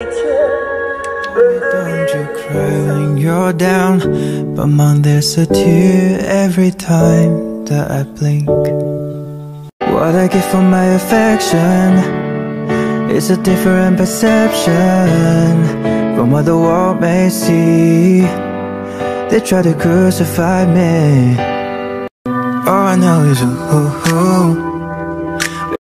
Don't you cry when you're down But mom, there's a tear every time that I blink. What I get for my affection Is a different perception From what the world may see. They try to crucify me. All I know is ooh, ooh, ooh